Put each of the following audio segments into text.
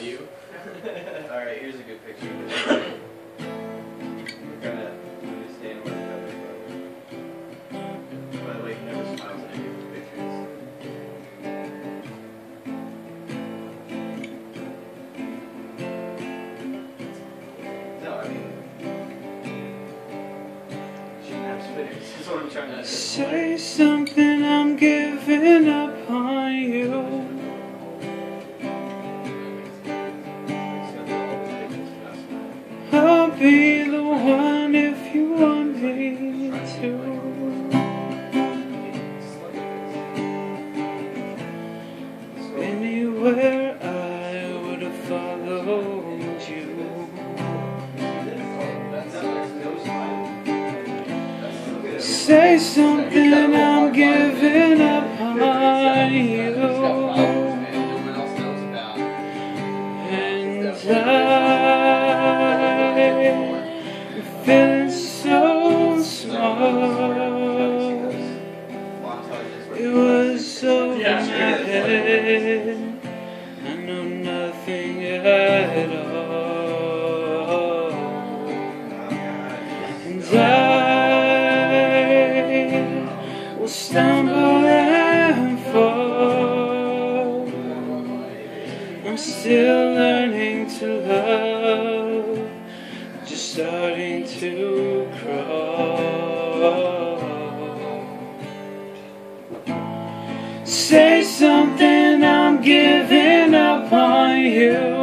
not you. Alright, here's a good picture. We're gonna understand where I'm coming from. By the way, he never smiles at any of his pictures. No, I mean, she naps spitters. That's what I'm trying to Say something, I'm giving up Anywhere I would have followed you. Say something, I'm giving up on you. And I'm feeling so small. It was over my head. I know nothing at all. And I will stumble and fall. I'm still learning to love, just starting to crawl. Say something, you.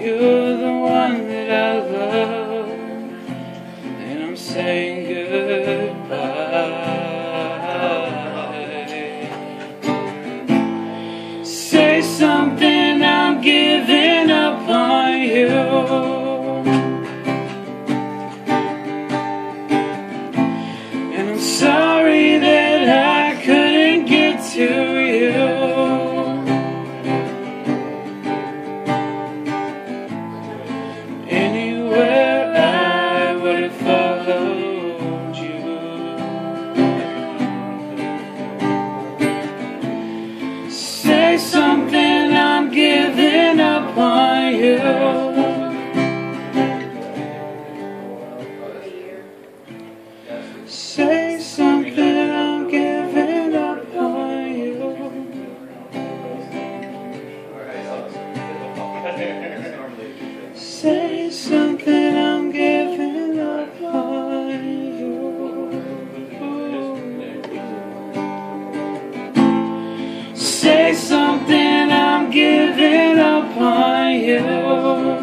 You're the one that I love, you. you.